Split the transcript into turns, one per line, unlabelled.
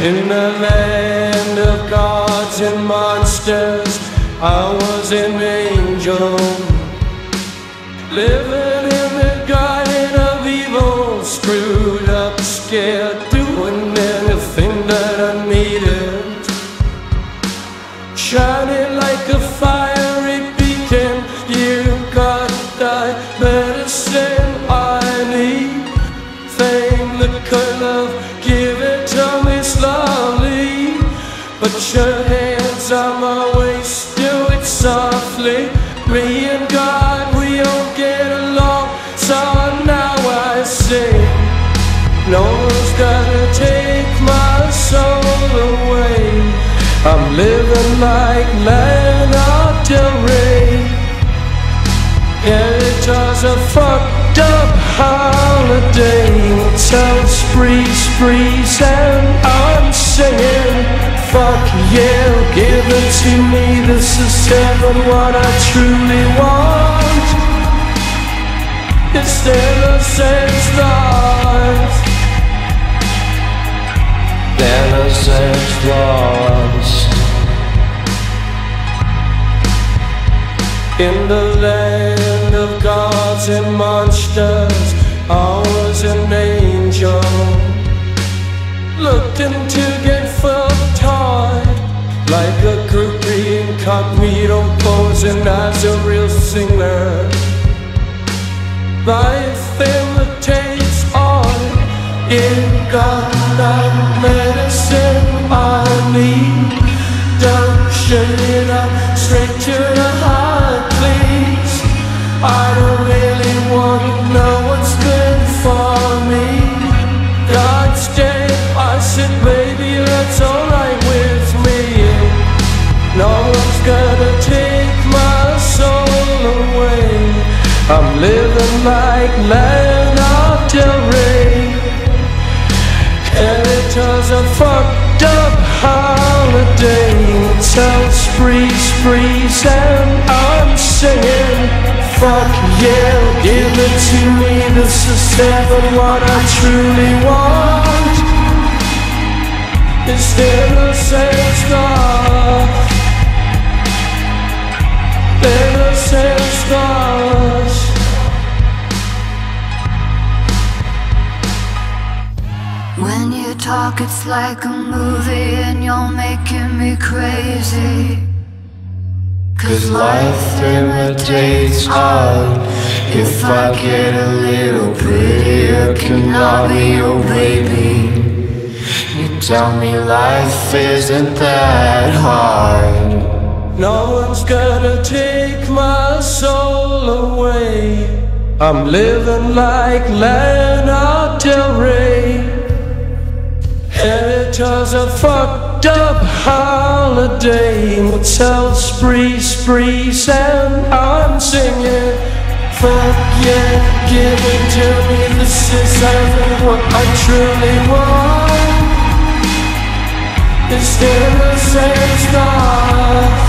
In the land of gods and monsters, I was an angel. Living in the garden of evil, screwed up, scared, But your hands on my waist, do it softly. Me and God, we don't get along, so now I sing. No one's gonna take my soul away. I'm living like Lana Del Rey. Yeah, it was a fucked up holiday. Tell spree, sprees, and I'm singing. Fuck you give it to me. This is heaven, what I truly want. It's innocence lost. Innocence lost. In the land of gods and monsters, I was an angel. Looking to incognito posing as a real singer. Life imitates art, it got that medicine I need. Don't shut it up, straight to living like Lana Del Rey. And it was a fucked up holiday. Tell spree, sprees, and I'm singing. Fuck yeah, give it to me. This is heaven, what I truly want. Is innocence lost? Innocence
you talk, it's like a movie, and you're making me crazy.
Cause life imitates art. If I get a little prettier, can I be your baby? You tell me life isn't that hard. No one's gonna take my soul away. I'm living like Lana Del Rey. Was a fucked up holiday. Motel spree, sprees, and I'm singing. Fuck yeah, give it to me. This is what I truly want. It's innocence lost.